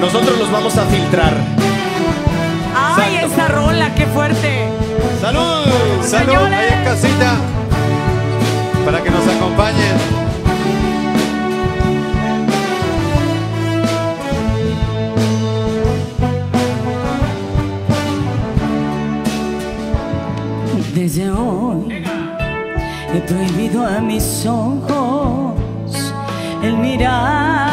Nosotros los vamos a filtrar. ¡Ay, esa rola, qué fuerte! ¡Salud! Salud Señores. ahí en casita. Para que nos acompañen. Desde hoy he prohibido a mis ojos el mirarte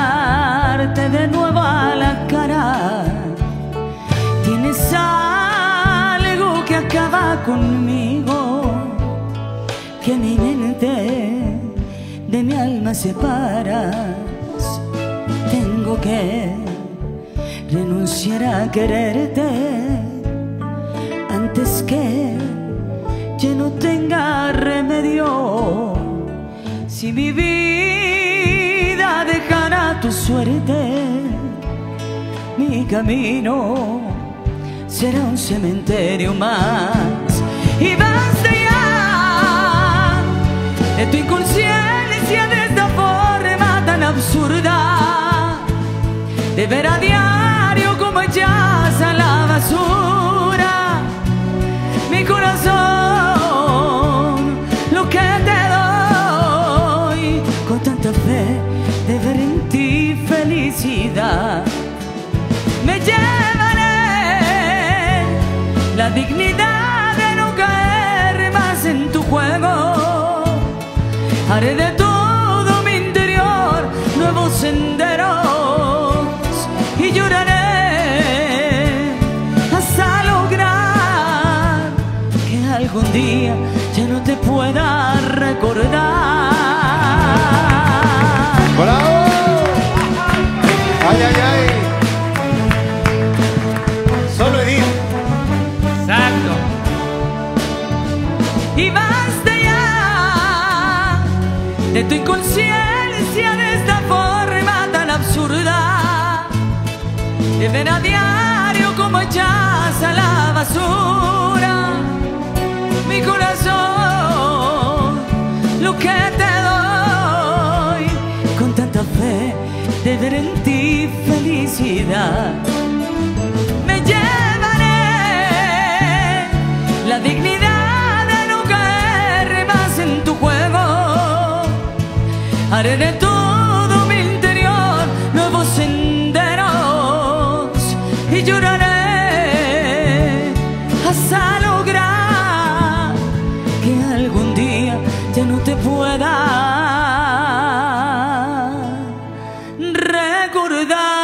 conmigo, que mi mente de mi alma separas. Tengo que renunciar a quererte antes que ya no tenga remedio. Si mi vida dejara tu suerte, mi camino será un cementerio más. Y basta ya de tu inconsciencia de esta forma tan absurda de ver a diario como echas a la basura mi corazón, lo que te doy con tanta fe de ver en ti felicidad. Me llevaré la dignidad Haré de todo mi interior nuevos senderos y lloraré hasta lograr que algún día ya no te pueda recordar. De tu inconsciencia de esta forma tan absurda de ver a diario como echas a la basura mi corazón, lo que te doy con tanta fe de ver en ti felicidad. Haré de todo mi interior nuevos senderos y lloraré hasta lograr que algún día ya no te pueda recordar.